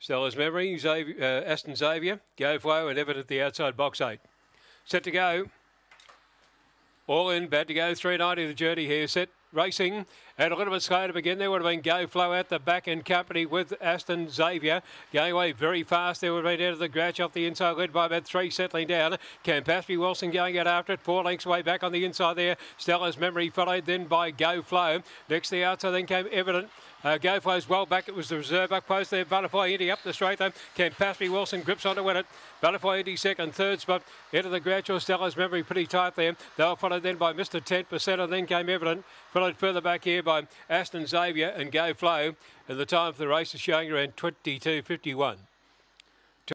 Stella's Memory, Xavier, uh, Aston Xavier, Go Flow, and Everett at the outside box eight. Set to go. All in, bad to go. 390 the journey here. Set racing and a little bit slow to begin. There would have been Go Flow at the back in company with Aston Xavier. Going away very fast. There would have been out of the Grouch off the inside, led by about three settling down. Campaspe Wilson going out after it. Four lengths away back on the inside there. Stella's Memory followed then by Go Flow. Next the outside then came Evident. Uh, Go Flow's well back. It was the reserve up close there. Butterfly Indy up the straight though. Campaspe Wilson grips on to win it. Butterfly Indy second, third spot. Into the Groucho Stella's memory pretty tight there. They were followed then by Mr. 10% and then came Evident. Followed further back here by Aston Xavier and Go Flow. And the time for the race is showing around 22.51.